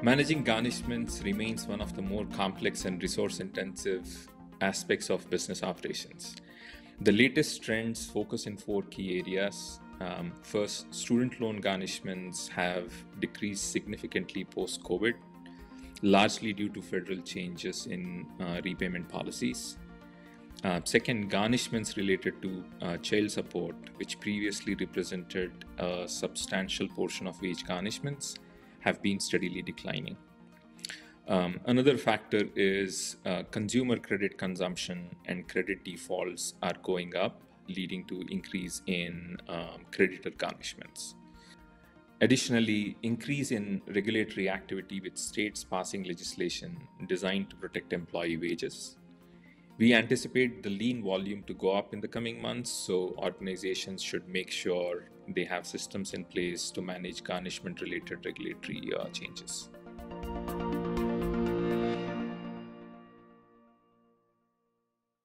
Managing garnishments remains one of the more complex and resource intensive aspects of business operations. The latest trends focus in four key areas. Um, first, student loan garnishments have decreased significantly post COVID, largely due to federal changes in uh, repayment policies. Uh, second, garnishments related to uh, child support, which previously represented a substantial portion of wage garnishments, have been steadily declining. Um, another factor is uh, consumer credit consumption and credit defaults are going up, leading to increase in um, creditor garnishments. Additionally, increase in regulatory activity with states passing legislation designed to protect employee wages we anticipate the lien volume to go up in the coming months, so organizations should make sure they have systems in place to manage garnishment related regulatory uh, changes.